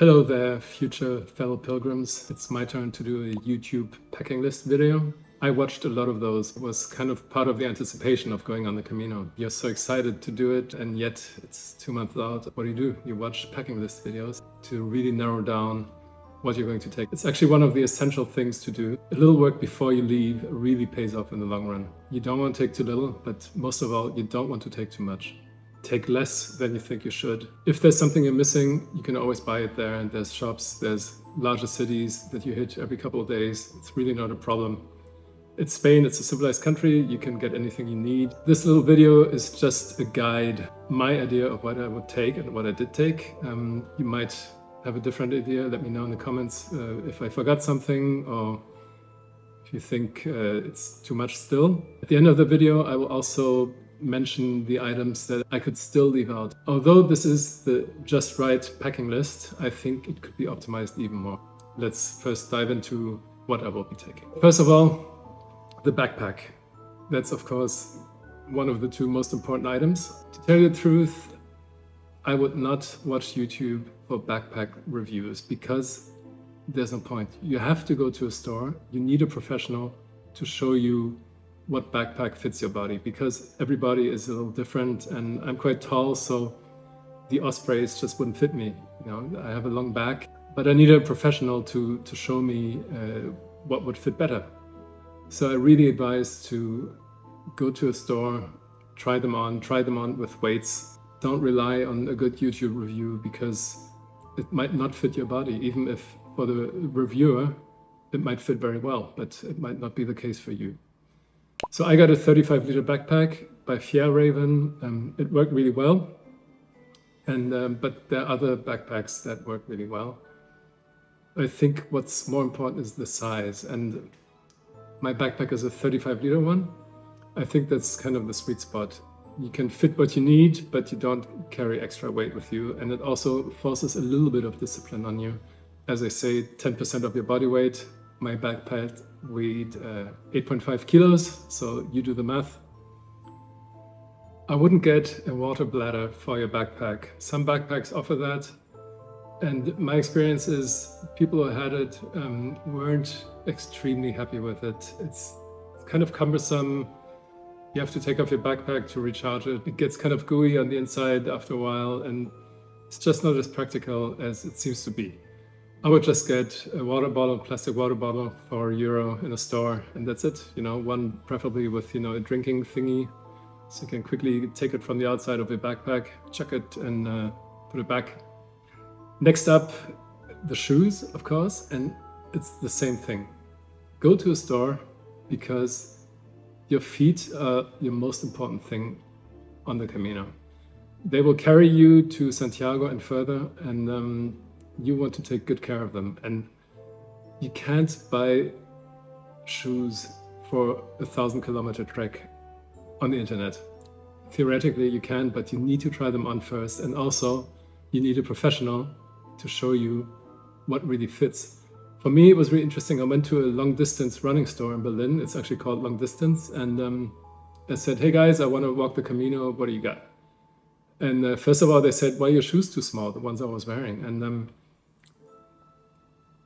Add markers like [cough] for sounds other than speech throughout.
Hello there, future fellow pilgrims. It's my turn to do a YouTube packing list video. I watched a lot of those. It was kind of part of the anticipation of going on the Camino. You're so excited to do it, and yet it's two months out. What do you do? You watch packing list videos to really narrow down what you're going to take. It's actually one of the essential things to do. A little work before you leave really pays off in the long run. You don't want to take too little, but most of all, you don't want to take too much. Take less than you think you should. If there's something you're missing, you can always buy it there. And there's shops, there's larger cities that you hit every couple of days. It's really not a problem. It's Spain, it's a civilized country, you can get anything you need. This little video is just a guide, my idea of what I would take and what I did take. Um, you might have a different idea, let me know in the comments uh, if I forgot something or if you think uh, it's too much still. At the end of the video, I will also mention the items that I could still leave out. Although this is the just right packing list, I think it could be optimized even more. Let's first dive into what I will be taking. First of all, the backpack. That's of course one of the two most important items. To tell you the truth, I would not watch YouTube for backpack reviews because there's no point. You have to go to a store. You need a professional to show you what backpack fits your body because everybody is a little different and I'm quite tall so the ospreys just wouldn't fit me. You know, I have a long back, but I need a professional to to show me uh, what would fit better. So I really advise to go to a store, try them on, try them on with weights, don't rely on a good YouTube review because it might not fit your body, even if for the reviewer it might fit very well, but it might not be the case for you. So I got a 35 liter backpack by Fjällräven. Um, it worked really well, and um, but there are other backpacks that work really well. I think what's more important is the size, and my backpack is a 35 liter one. I think that's kind of the sweet spot you can fit what you need, but you don't carry extra weight with you. And it also forces a little bit of discipline on you. As I say, 10% of your body weight. My backpack weighed uh, 8.5 kilos, so you do the math. I wouldn't get a water bladder for your backpack. Some backpacks offer that. And my experience is people who had it um, weren't extremely happy with it. It's kind of cumbersome you have to take off your backpack to recharge it. It gets kind of gooey on the inside after a while, and it's just not as practical as it seems to be. I would just get a water bottle, plastic water bottle for a euro in a store, and that's it. You know, one preferably with you know a drinking thingy, so you can quickly take it from the outside of your backpack, chuck it, and uh, put it back. Next up, the shoes, of course, and it's the same thing. Go to a store because your feet are your most important thing on the Camino. They will carry you to Santiago and further, and um, you want to take good care of them. And you can't buy shoes for a thousand kilometer trek on the internet. Theoretically, you can, but you need to try them on first. And also, you need a professional to show you what really fits for me, it was really interesting. I went to a long distance running store in Berlin. It's actually called Long Distance. And um, I said, hey guys, I want to walk the Camino. What do you got? And uh, first of all, they said, why are your shoes too small, the ones I was wearing? And um,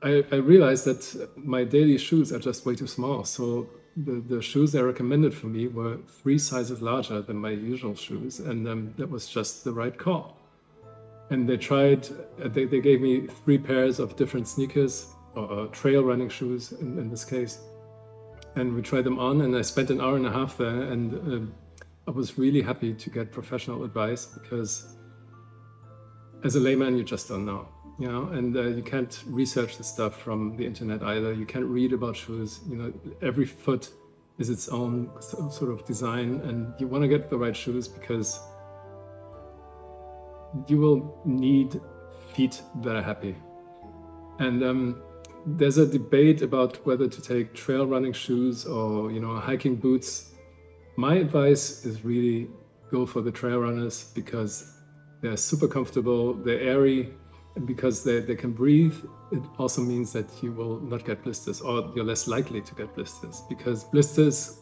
I, I, realized that my daily shoes are just way too small. So the, the shoes they recommended for me were three sizes larger than my usual shoes. And um, that was just the right call. And they tried, uh, they, they gave me three pairs of different sneakers or trail running shoes in, in, this case. And we tried them on, and I spent an hour and a half there, and um, I was really happy to get professional advice because as a layman, you just don't know, you know, and uh, you can't research the stuff from the internet either. You can't read about shoes. You know, every foot is its own sort of design, and you want to get the right shoes because you will need feet that are happy. And um, there's a debate about whether to take trail running shoes or you know hiking boots. My advice is really go for the trail runners because they're super comfortable, they're airy, because they, they can breathe, it also means that you will not get blisters or you're less likely to get blisters because blisters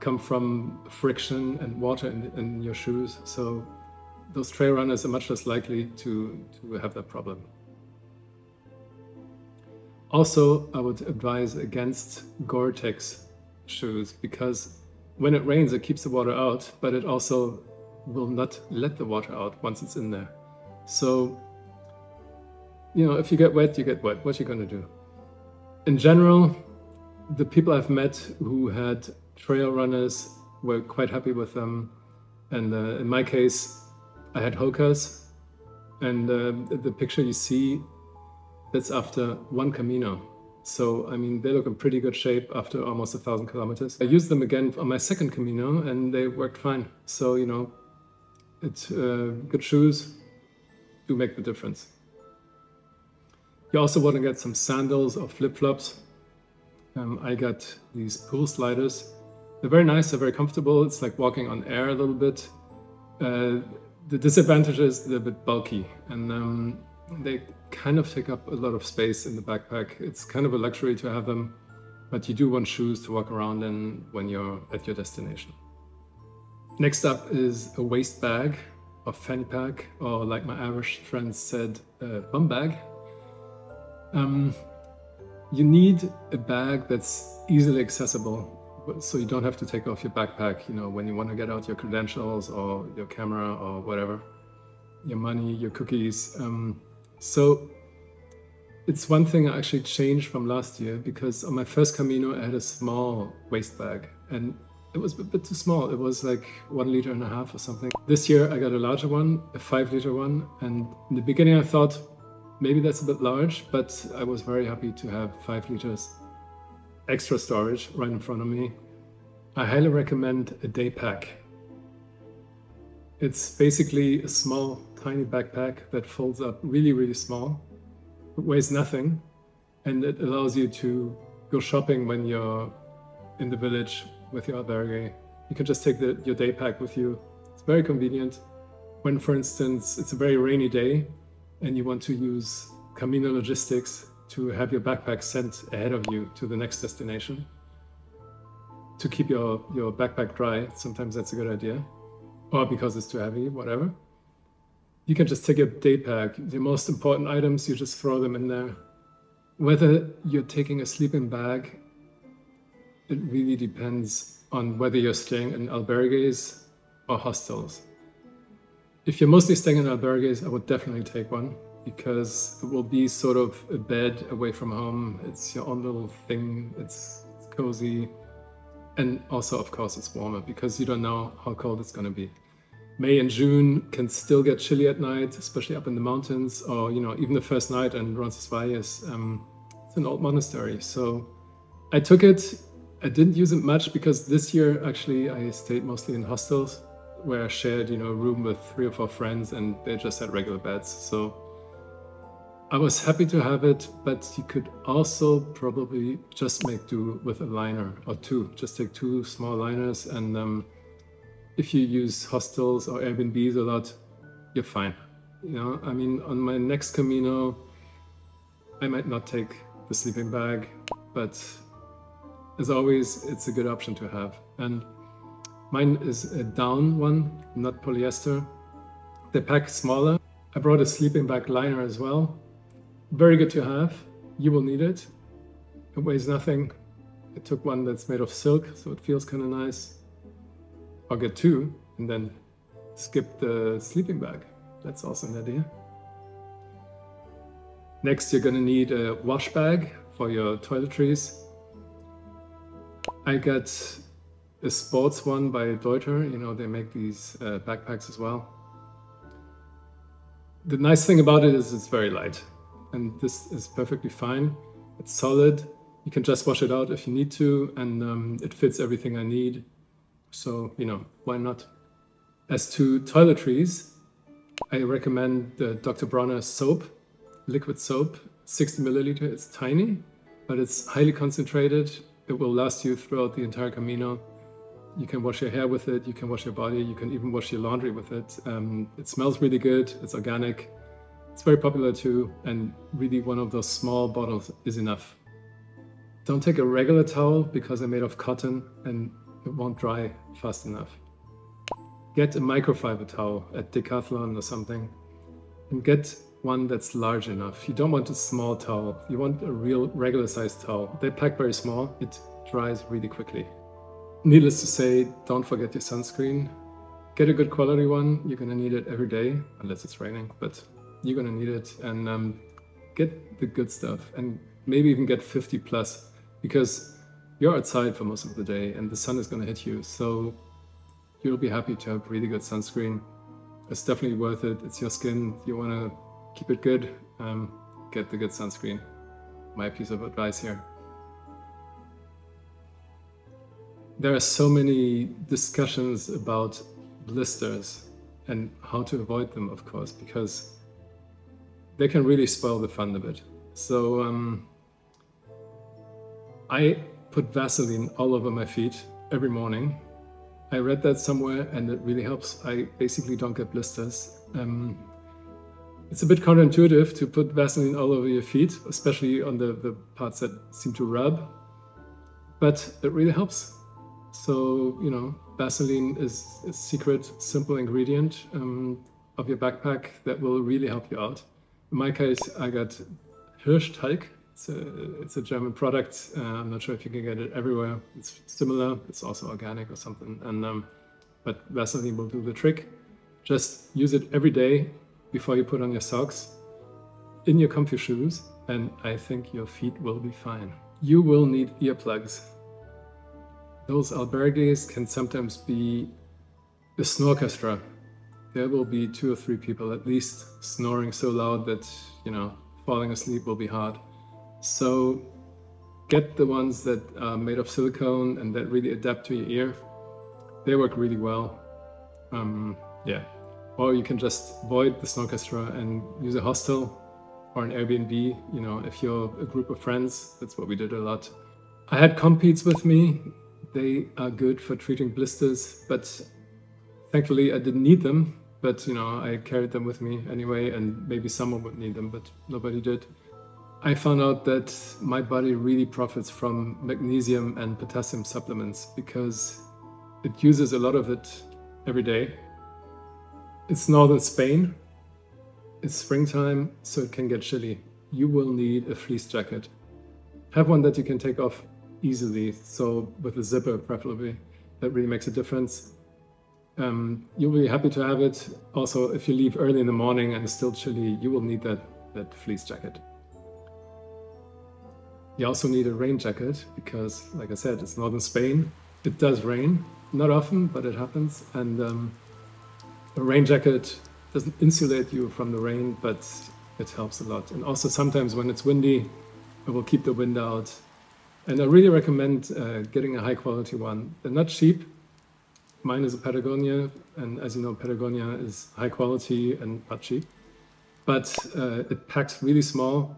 come from friction and water in, in your shoes. So those trail runners are much less likely to, to have that problem. Also, I would advise against Gore-Tex shoes because when it rains, it keeps the water out, but it also will not let the water out once it's in there. So, you know, if you get wet, you get wet. What are you going to do? In general, the people I've met who had trail runners were quite happy with them. And uh, in my case, I had Hokas. And uh, the picture you see, that's after one Camino. So, I mean, they look in pretty good shape after almost a thousand kilometers. I used them again on my second Camino and they worked fine. So, you know, it's uh, good shoes do make the difference. You also want to get some sandals or flip-flops. Um, I got these pool sliders. They're very nice, they're very comfortable. It's like walking on air a little bit. Uh, the disadvantage is they're a bit bulky and um, they kind of take up a lot of space in the backpack. It's kind of a luxury to have them, but you do want shoes to walk around in when you're at your destination. Next up is a waist bag or fanny pack, or like my Irish friends said, a bum bag. Um, you need a bag that's easily accessible so you don't have to take off your backpack, you know, when you want to get out your credentials or your camera or whatever, your money, your cookies. Um, so it's one thing I actually changed from last year because on my first Camino I had a small waist bag and it was a bit too small. It was like one liter and a half or something. This year I got a larger one, a five liter one. And in the beginning I thought maybe that's a bit large, but I was very happy to have five liters extra storage right in front of me. I highly recommend a day pack. It's basically a small, tiny backpack that folds up really, really small. Weighs nothing and it allows you to go shopping when you're in the village with your albergue. You can just take the, your day pack with you. It's very convenient. When, for instance, it's a very rainy day and you want to use Camino Logistics to have your backpack sent ahead of you to the next destination to keep your, your backpack dry. Sometimes that's a good idea. Or because it's too heavy, whatever. You can just take a day pack. The most important items, you just throw them in there. Whether you're taking a sleeping bag, it really depends on whether you're staying in albergues or hostels. If you're mostly staying in albergues, I would definitely take one because it will be sort of a bed away from home. It's your own little thing. It's, it's cozy. And also, of course, it's warmer because you don't know how cold it's going to be. May and June can still get chilly at night, especially up in the mountains, or you know, even the first night in Roncesvalles. Um, it's an old monastery, so I took it. I didn't use it much because this year actually I stayed mostly in hostels where I shared, you know, a room with three or four friends, and they just had regular beds. So I was happy to have it, but you could also probably just make do with a liner or two. Just take two small liners, and um, if you use hostels or Airbnbs a lot, you're fine. You know, I mean, on my next Camino, I might not take the sleeping bag, but as always, it's a good option to have. And mine is a down one, not polyester. The pack smaller. I brought a sleeping bag liner as well very good to have. You will need it. It weighs nothing. I took one that's made of silk, so it feels kind of nice. I'll get two and then skip the sleeping bag. That's also an idea. Next, you're gonna need a wash bag for your toiletries. I got a sports one by Deuter. You know, they make these uh, backpacks as well. The nice thing about it is it's very light and this is perfectly fine. It's solid. You can just wash it out if you need to, and um, it fits everything I need. So, you know, why not? As to toiletries, I recommend the Dr. Bronner soap, liquid soap, 60 milliliter. It's tiny, but it's highly concentrated. It will last you throughout the entire Camino. You can wash your hair with it, you can wash your body, you can even wash your laundry with it. Um, it smells really good, it's organic, it's very popular too, and really one of those small bottles is enough. Don't take a regular towel because they're made of cotton and it won't dry fast enough. Get a microfiber towel at Decathlon or something and get one that's large enough. You don't want a small towel. You want a real regular sized towel. They pack very small. It dries really quickly. Needless to say, don't forget your sunscreen. Get a good quality one. You're gonna need it every day, unless it's raining, but you're gonna need it. And um, get the good stuff and maybe even get 50 plus because you're outside for most of the day and the sun is gonna hit you. So you'll be happy to have really good sunscreen. It's definitely worth it. It's your skin. You wanna keep it good. Um, get the good sunscreen. My piece of advice here. There are so many discussions about blisters and how to avoid them, of course, because they can really spoil the fun a bit. So um, I put Vaseline all over my feet every morning. I read that somewhere and it really helps. I basically don't get blisters. Um, it's a bit counterintuitive to put Vaseline all over your feet, especially on the, the parts that seem to rub, but it really helps. So, you know, Vaseline is a secret, simple ingredient um, of your backpack that will really help you out. In my case, I got Hirschtalg. It's a, it's a German product. Uh, I'm not sure if you can get it everywhere. It's similar. It's also organic or something. And um, but Vaseline will do the trick. Just use it every day before you put on your socks in your comfy shoes, and I think your feet will be fine. You will need earplugs those albergues can sometimes be a snorchestra. There will be two or three people at least snoring so loud that, you know, falling asleep will be hard. So get the ones that are made of silicone and that really adapt to your ear. They work really well. Um, yeah. Or you can just avoid the snorchestra and use a hostel or an Airbnb. You know, if you're a group of friends, that's what we did a lot. I had Compeeds with me they are good for treating blisters, but thankfully I didn't need them. But you know, I carried them with me anyway, and maybe someone would need them, but nobody did. I found out that my body really profits from magnesium and potassium supplements because it uses a lot of it every day. It's northern Spain. It's springtime, so it can get chilly. You will need a fleece jacket. Have one that you can take off easily. So with a zipper, preferably, that really makes a difference. Um, you'll be happy to have it. Also, if you leave early in the morning and it's still chilly, you will need that, that fleece jacket. You also need a rain jacket because, like I said, it's northern Spain. It does rain, not often, but it happens. And um, a rain jacket doesn't insulate you from the rain, but it helps a lot. And also sometimes when it's windy, it will keep the wind out and I really recommend uh, getting a high quality one. They're not cheap. Mine is a Patagonia, and as you know, Patagonia is high quality and not cheap. But uh, it packs really small.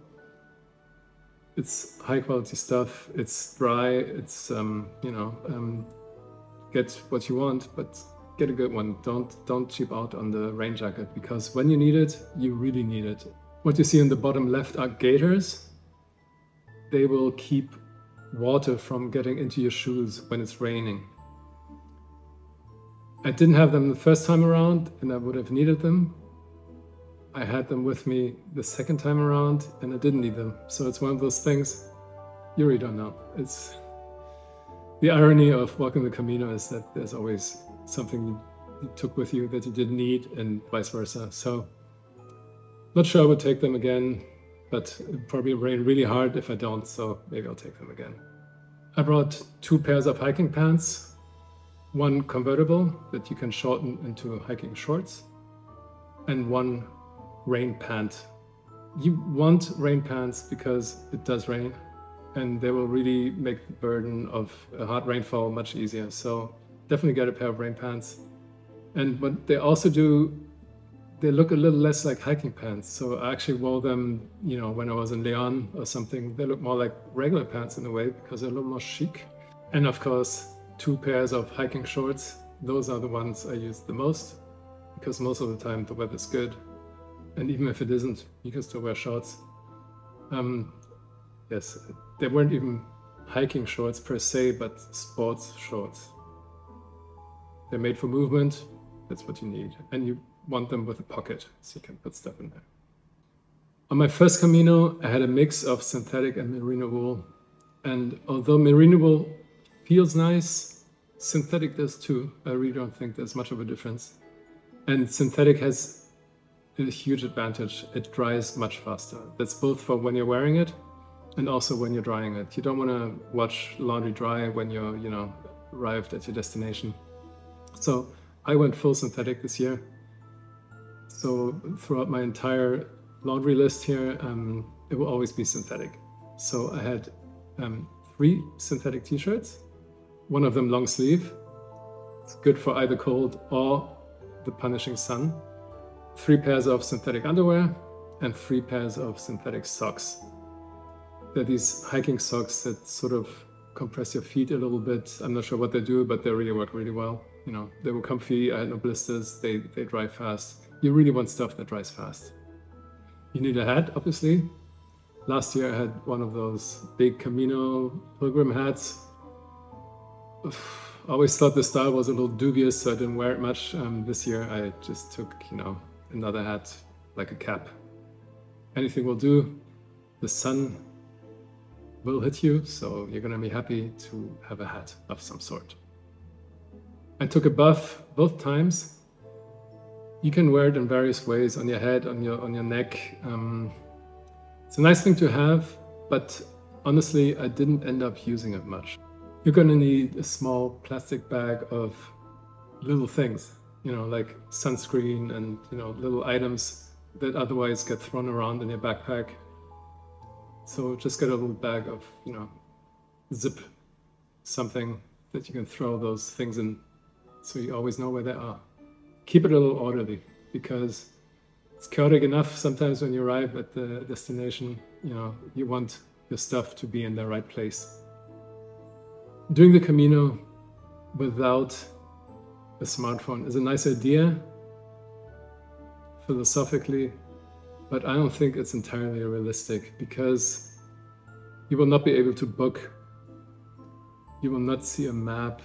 It's high quality stuff. It's dry. It's um, you know, um, get what you want, but get a good one. Don't don't cheap out on the rain jacket because when you need it, you really need it. What you see in the bottom left are gaiters. They will keep water from getting into your shoes when it's raining. I didn't have them the first time around and I would have needed them. I had them with me the second time around and I didn't need them. So it's one of those things you really don't know. It's the irony of walking the Camino is that there's always something you took with you that you didn't need and vice versa. So not sure I would take them again but probably rain really hard if I don't, so maybe I'll take them again. I brought two pairs of hiking pants, one convertible that you can shorten into hiking shorts, and one rain pant. You want rain pants because it does rain and they will really make the burden of a hard rainfall much easier. So definitely get a pair of rain pants. And what they also do they look a little less like hiking pants. So I actually wore them, you know, when I was in Leon or something. They look more like regular pants in a way because they're a little more chic. And of course, two pairs of hiking shorts. Those are the ones I use the most because most of the time the weather's good. And even if it isn't, you can still wear shorts. Um, yes, they weren't even hiking shorts per se, but sports shorts. They're made for movement. That's what you need. And you want them with a pocket so you can put stuff in there. On my first Camino, I had a mix of synthetic and merino wool. And although merino wool feels nice, synthetic does too. I really don't think there's much of a difference. And synthetic has a huge advantage. It dries much faster. That's both for when you're wearing it and also when you're drying it. You don't want to watch laundry dry when you're, you know, arrived at your destination. So I went full synthetic this year. So throughout my entire laundry list here, um, it will always be synthetic. So I had um, three synthetic t-shirts, one of them long sleeve. It's good for either cold or the punishing sun. Three pairs of synthetic underwear and three pairs of synthetic socks. They're these hiking socks that sort of compress your feet a little bit. I'm not sure what they do, but they really work really well. You know, they were comfy, I had no blisters, they, they dry fast. You really want stuff that dries fast. You need a hat, obviously. Last year I had one of those big Camino pilgrim hats. I always thought the style was a little dubious, so I didn't wear it much. Um, this year I just took, you know, another hat, like a cap. Anything will do. The sun will hit you, so you're gonna be happy to have a hat of some sort. I took a buff both times. You can wear it in various ways on your head, on your on your neck. Um, it's a nice thing to have, but honestly, I didn't end up using it much. You're gonna need a small plastic bag of little things, you know, like sunscreen and you know little items that otherwise get thrown around in your backpack. So just get a little bag of, you know, zip something that you can throw those things in so you always know where they are. Keep it a little orderly because it's chaotic enough sometimes when you arrive at the destination, you know, you want your stuff to be in the right place. Doing the Camino without a smartphone is a nice idea philosophically, but I don't think it's entirely realistic because you will not be able to book, you will not see a map,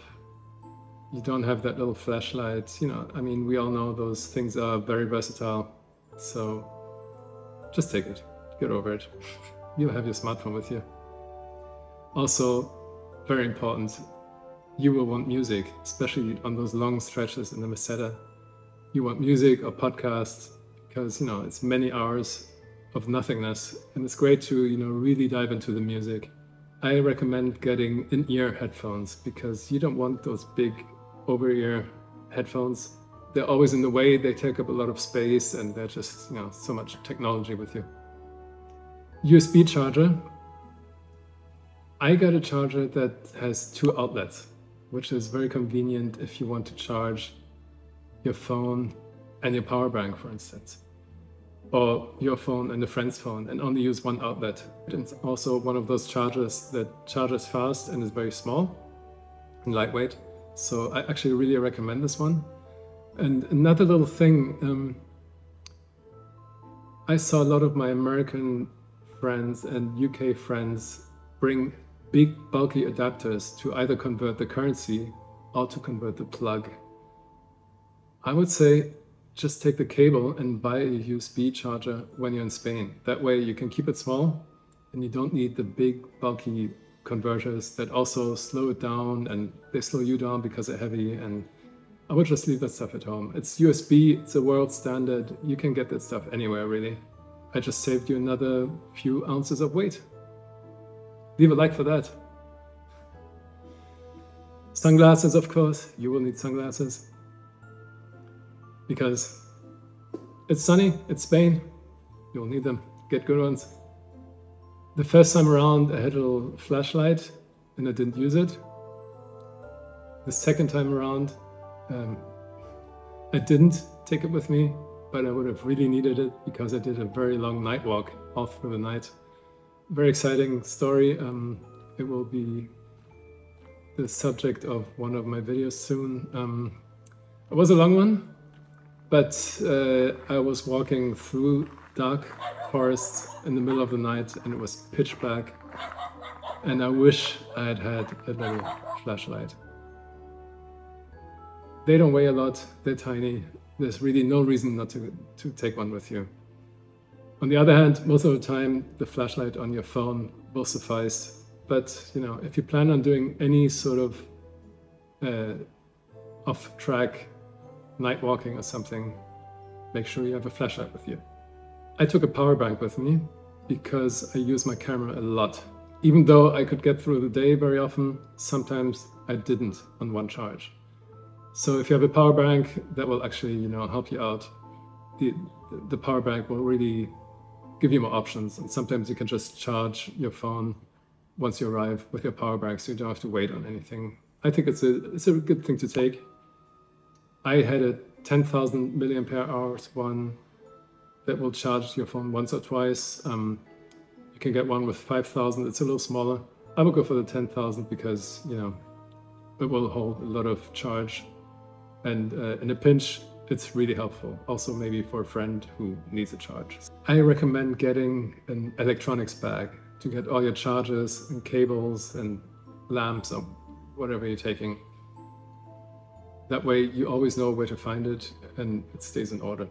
you don't have that little flashlight. You know, I mean, we all know those things are very versatile. So just take it, get over it. [laughs] You'll have your smartphone with you. Also, very important, you will want music, especially on those long stretches in the Meseta. You want music or podcasts because, you know, it's many hours of nothingness and it's great to, you know, really dive into the music. I recommend getting in-ear headphones because you don't want those big over-ear headphones. They're always in the way, they take up a lot of space and they're just, you know, so much technology with you. USB charger. I got a charger that has two outlets, which is very convenient if you want to charge your phone and your power bank, for instance, or your phone and a friend's phone and only use one outlet. It's also one of those chargers that charges fast and is very small and lightweight. So I actually really recommend this one. And another little thing, um, I saw a lot of my American friends and UK friends bring big bulky adapters to either convert the currency or to convert the plug. I would say just take the cable and buy a USB charger when you're in Spain. That way you can keep it small and you don't need the big bulky converters that also slow it down and they slow you down because they're heavy and I would just leave that stuff at home. It's USB, it's a world standard. You can get that stuff anywhere really. I just saved you another few ounces of weight. Leave a like for that. Sunglasses, of course. You will need sunglasses. Because it's sunny, it's Spain. You'll need them. Get good ones. The first time around, I had a little flashlight and I didn't use it. The second time around, um, I didn't take it with me, but I would have really needed it because I did a very long night walk all through the night. Very exciting story. Um, it will be the subject of one of my videos soon. Um, it was a long one, but uh, I was walking through dark forest in the middle of the night and it was pitch black. And I wish I had had a little flashlight. They don't weigh a lot, they're tiny. There's really no reason not to, to take one with you. On the other hand, most of the time, the flashlight on your phone will suffice. But you know, if you plan on doing any sort of uh, off-track night walking or something, make sure you have a flashlight with you. I took a power bank with me because I use my camera a lot. Even though I could get through the day very often, sometimes I didn't on one charge. So if you have a power bank, that will actually, you know, help you out. The, the power bank will really give you more options. And sometimes you can just charge your phone once you arrive with your power bank, so you don't have to wait on anything. I think it's a, it's a good thing to take. I had a 10,000 milliampere hours one that will charge your phone once or twice. Um, you can get one with 5,000. It's a little smaller. I will go for the 10,000 because, you know, it will hold a lot of charge. And uh, in a pinch, it's really helpful. Also, maybe for a friend who needs a charge. I recommend getting an electronics bag to get all your chargers and cables and lamps or whatever you're taking. That way, you always know where to find it and it stays in order.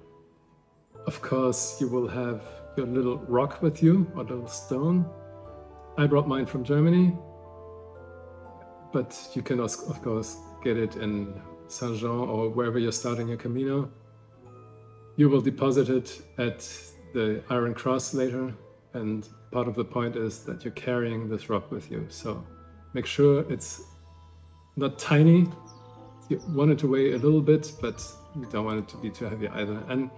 Of course, you will have your little rock with you or little stone. I brought mine from Germany, but you can, of course, get it in Saint Jean or wherever you're starting your Camino. You will deposit it at the Iron Cross later, and part of the point is that you're carrying this rock with you. So make sure it's not tiny. You want it to weigh a little bit, but you don't want it to be too heavy either. And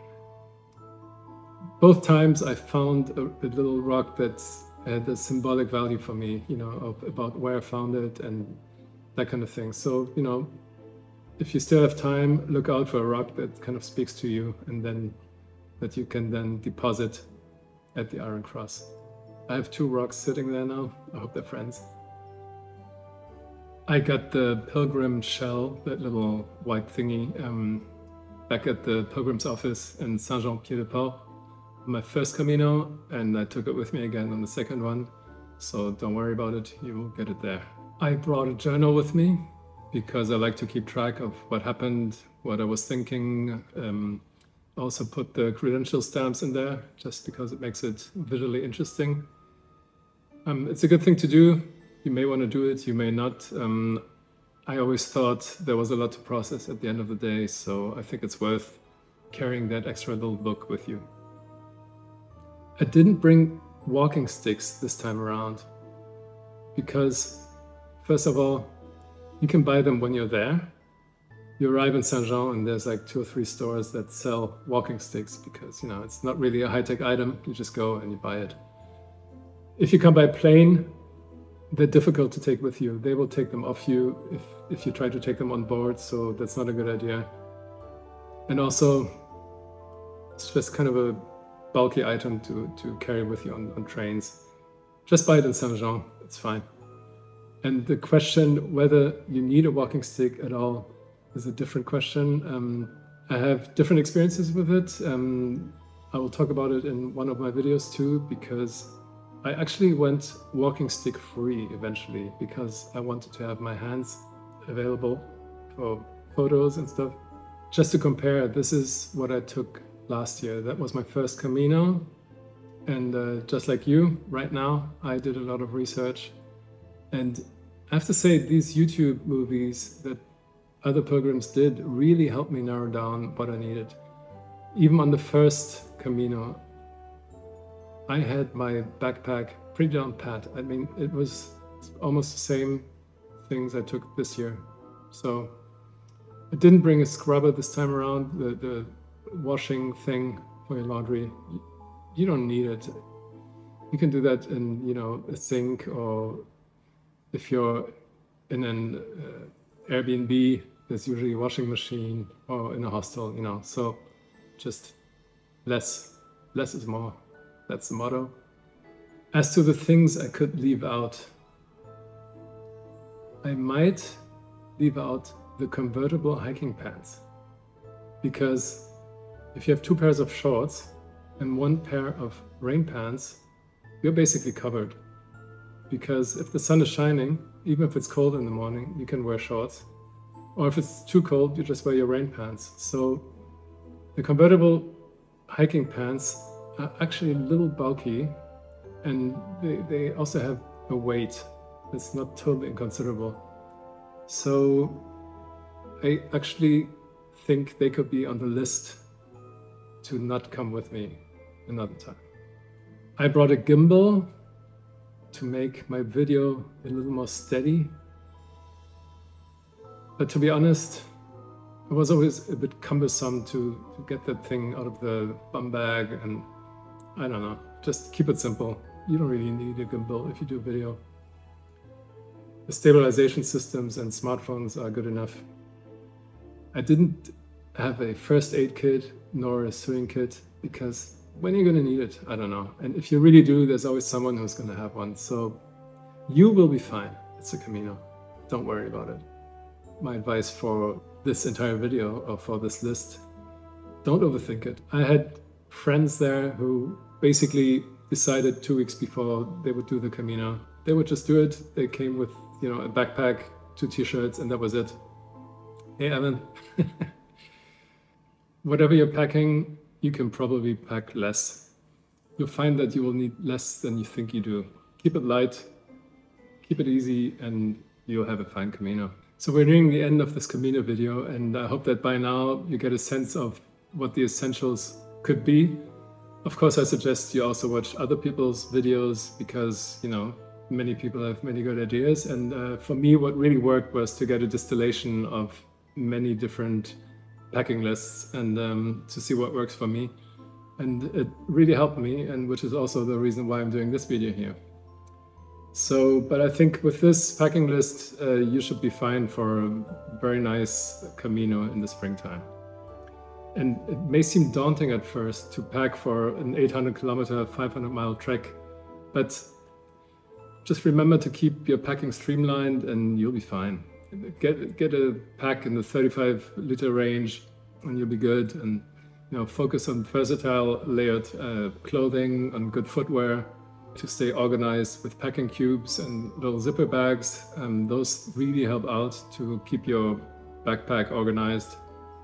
both times I found a, a little rock that had a symbolic value for me, you know, of, about where I found it and that kind of thing. So, you know, if you still have time, look out for a rock that kind of speaks to you and then that you can then deposit at the Iron Cross. I have two rocks sitting there now. I hope they're friends. I got the pilgrim shell, that little white thingy, um, back at the pilgrim's office in Saint-Jean-Pied-de-Port my first Camino and I took it with me again on the second one. So don't worry about it, you will get it there. I brought a journal with me because I like to keep track of what happened, what I was thinking. Um, also put the credential stamps in there just because it makes it visually interesting. Um, it's a good thing to do. You may want to do it, you may not. Um, I always thought there was a lot to process at the end of the day, so I think it's worth carrying that extra little book with you. I didn't bring walking sticks this time around because, first of all, you can buy them when you're there. You arrive in Saint Jean and there's like two or three stores that sell walking sticks because, you know, it's not really a high tech item. You just go and you buy it. If you come by plane, they're difficult to take with you. They will take them off you if, if you try to take them on board, so that's not a good idea. And also, it's just kind of a bulky item to, to carry with you on, on trains. Just buy it in Saint Jean, it's fine. And the question whether you need a walking stick at all is a different question. Um, I have different experiences with it. Um, I will talk about it in one of my videos too, because I actually went walking stick free eventually because I wanted to have my hands available for photos and stuff. Just to compare, this is what I took last year. That was my first Camino. And uh, just like you, right now, I did a lot of research. And I have to say, these YouTube movies that other pilgrims did really helped me narrow down what I needed. Even on the first Camino, I had my backpack pretty down pat. I mean, it was almost the same things I took this year. So I didn't bring a scrubber this time around. The, the washing thing for your laundry, you don't need it. You can do that in, you know, a sink or if you're in an uh, Airbnb, there's usually a washing machine or in a hostel, you know. So just less, less is more. That's the motto. As to the things I could leave out, I might leave out the convertible hiking pants because if you have two pairs of shorts and one pair of rain pants, you're basically covered. Because if the sun is shining, even if it's cold in the morning, you can wear shorts. Or if it's too cold, you just wear your rain pants. So the convertible hiking pants are actually a little bulky and they, they also have a weight that's not totally inconsiderable. So I actually think they could be on the list to not come with me another time. I brought a gimbal to make my video a little more steady. But to be honest, it was always a bit cumbersome to, to get that thing out of the bum bag and I don't know, just keep it simple. You don't really need a gimbal if you do video. The stabilization systems and smartphones are good enough. I didn't have a first aid kit nor a sewing kit because when are you going to need it? I don't know. And if you really do, there's always someone who's going to have one. So you will be fine. It's a Camino. Don't worry about it. My advice for this entire video or for this list, don't overthink it. I had friends there who basically decided two weeks before they would do the Camino. They would just do it. They came with, you know, a backpack, two t-shirts, and that was it. Hey, Evan. [laughs] Whatever you're packing, you can probably pack less. You'll find that you will need less than you think you do. Keep it light, keep it easy, and you'll have a fine Camino. So we're nearing the end of this Camino video, and I hope that by now you get a sense of what the essentials could be. Of course, I suggest you also watch other people's videos because, you know, many people have many good ideas. And uh, for me, what really worked was to get a distillation of many different packing lists and um, to see what works for me. And it really helped me, and which is also the reason why I'm doing this video here. So, but I think with this packing list, uh, you should be fine for a very nice Camino in the springtime. And it may seem daunting at first to pack for an 800 kilometer, 500 mile trek, but just remember to keep your packing streamlined and you'll be fine get get a pack in the 35 liter range and you'll be good. And you know focus on versatile layered uh, clothing and good footwear to stay organized with packing cubes and little zipper bags. Um, those really help out to keep your backpack organized.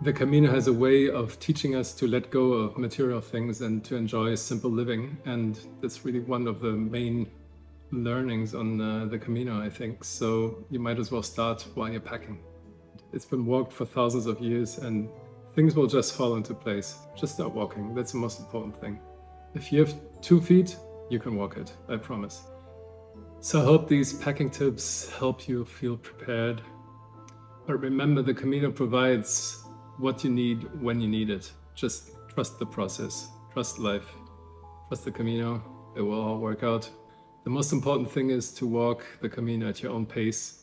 The Camino has a way of teaching us to let go of material things and to enjoy simple living. And that's really one of the main learnings on uh, the Camino, I think. So you might as well start while you're packing. It's been walked for thousands of years and things will just fall into place. Just start walking. That's the most important thing. If you have two feet, you can walk it, I promise. So I hope these packing tips help you feel prepared. But remember, the Camino provides what you need when you need it. Just trust the process, trust life, trust the Camino. It will all work out. The most important thing is to walk the Camino at your own pace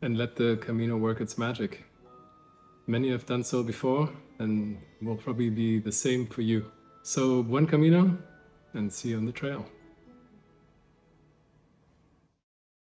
and let the Camino work its magic. Many have done so before and will probably be the same for you. So buen Camino and see you on the trail.